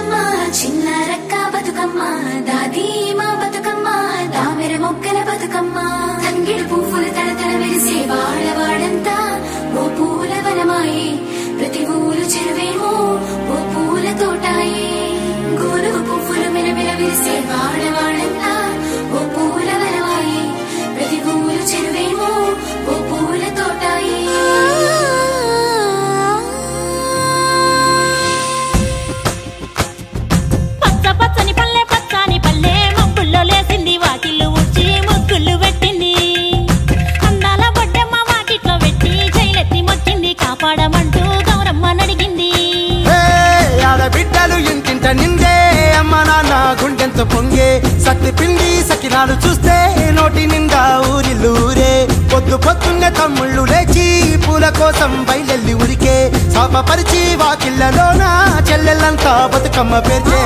బతుకమ్మ చిన్న రక్క బతుకమ్మా దాదీ. పొంగే సత్తి పిండి సకినాలు చూస్తే నోటి నిండా ఊరి. లూరే పొద్దు పొద్దున్న తమ్ముళ్ళు లేచి పూల కోసం బయలెల్లి ఉరికే శాపపరిచి వాకిళ్ళలోనా చెల్లెళ్ళంతా బతుకమ్మ పెరిచే.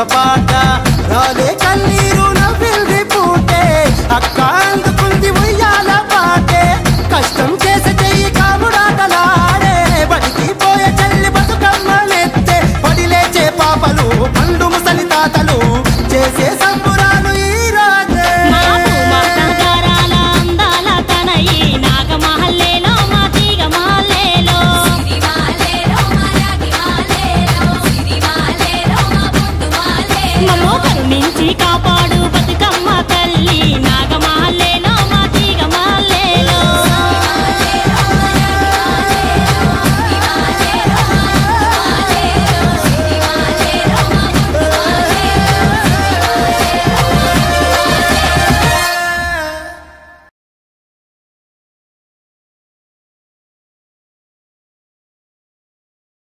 escapar.